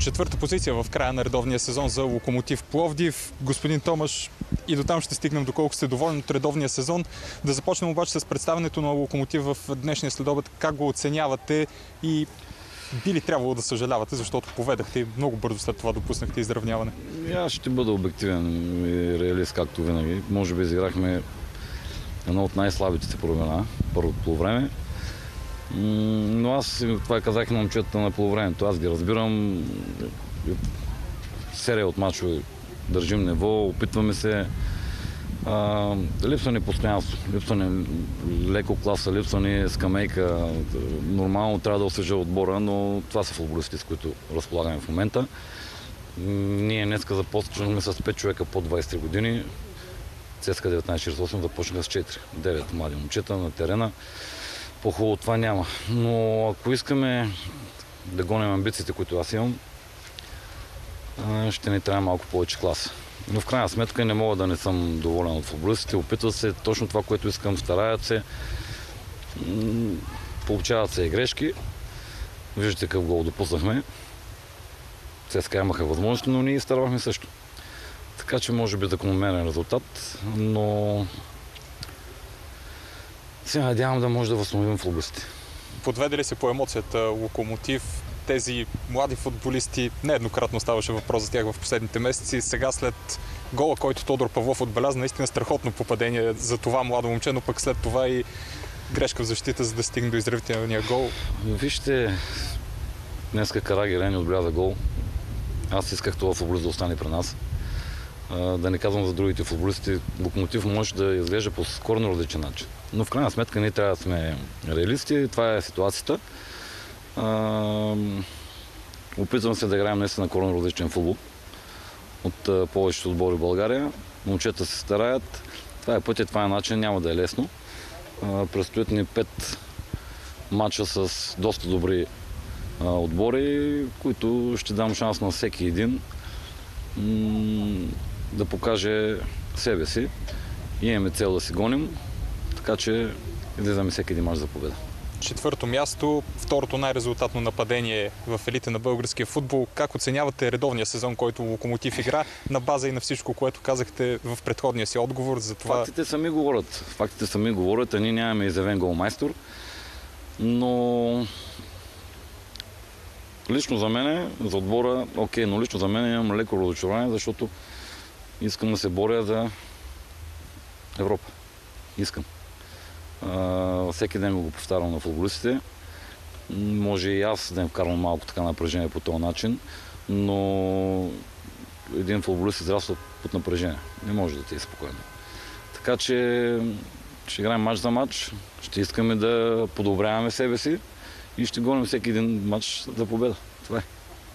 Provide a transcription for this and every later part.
Четвърта позиция в края на редовния сезон за Локомотив Пловдив. Господин Томаш, и до там ще стигнем доколко сте доволни от редовния сезон. Да започнем обаче с представенето на Локомотив в днешния следобед. Как го оценявате и би ли трябвало да съжалявате, защото поведахте и много бързо след това допуснахте изравняване? И Аз ще бъда обективен и реалист, както винаги. Може би изиграхме едно от най-слабите си времена, първото полувреме. М, Но аз това казах на момчетата на полувремето. Аз ги разбирам. Серия от мачове държим ниво, опитваме се. А, липсва ни постоянство, липсва ни леко класа, липсва ни скамейка. Нормално трябва да освежа отбора, но това са футболистите, с които разполагаме в момента. Ние днеска започнахме с 5 човека по 23 години. ЦСКА 1948 започнаха с 4. 9 млади момчета на терена. По-хубаво това няма. Но ако искаме да гоним амбициите, които аз имам, ще ни трябва малко повече класа. Но в крайна сметка не мога да не съм доволен от футболистите. Опитват се точно това, което искам, стараят се. Получават се и грешки. Виждате какъв гол допуснахме. ЦСКА имаха възможности, но ние старахме също. Така че може би закономерен резултат, но се надявам да може да възстановим футболистите. Подведе ли се по емоцията Локомотив? Тези млади футболисти, нееднократно ставаше въпрос за тях в последните месеци. Сега след гола, който Тодор Павлов отбеляза, наистина страхотно попадение за това младо момче, но пък след това и грешка в защита, за да стигне до изравнителния гол. Вижте, днеска Карагерен отбеляза гол. Аз исках това футболист да остане при нас. Да не казвам за другите футболисти, Локомотив може да изглежда по корно различен начин. Но в крайна сметка ние трябва да сме реалисти. Това е ситуацията. Опитвам се да играем наистина корно различен футбол от повечето отбори в България. Момчета се стараят. Това е пътя, това е начин, няма да е лесно. Предстоят ни пет матча с доста добри отбори, които ще дам шанс на всеки един да покаже себе си. И имаме цел да си гоним, така че излизаме всеки един мач за победа. Четвърто място, второто най-резултатно нападение в елите на българския футбол. Как оценявате редовния сезон, който Локомотив игра, на база и на всичко, което казахте в предходния си отговор за това? Фактите сами говорят. Фактите сами говорят, а ние нямаме изявен голмайстор. Но лично за мен, за отбора, окей, но лично за мен имам леко разочарование, защото искам да се боря за Европа. Искам. А, всеки ден го повтарям на футболистите. Може и аз да им вкарвам малко така напрежение по този начин, но един футболист израства под напрежение. Не може да ти е спокойно. Така че ще играем матч за матч, ще искаме да подобряваме себе си и ще гоним всеки един матч за победа. Това е.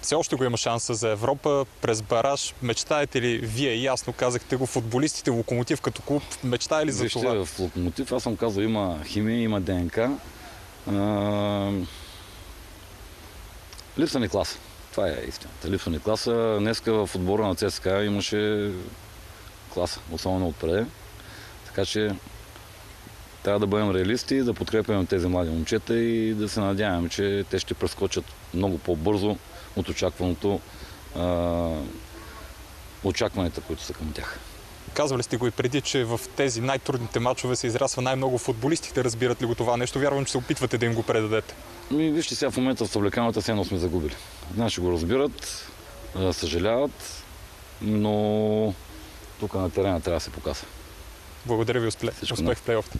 Все още го има шанса за Европа през бараж. Мечтаете ли вие, ясно казахте го, футболистите, Локомотив като клуб, мечтае ли за Вижте, това? в Локомотив, аз съм казал, има химия, има ДНК. А, липса ни класа. Това е истината. Липса ни класа. Днеска в отбора на ЦСКА имаше класа, особено отпред. Така че трябва да бъдем реалисти, да подкрепяме тези млади момчета и да се надяваме, че те ще прескочат много по-бързо от очакваното а, очакванията, които са към тях. Казвали сте го и преди, че в тези най-трудните матчове се израсва най-много футболистите. Разбират ли го това нещо? Вярвам, че се опитвате да им го предадете. Ми, вижте сега в момента в съблеканата все едно сме загубили. Наши го разбират, съжаляват, но тук на терена трябва да се показва. Благодаря ви, успех, успех в плейофта.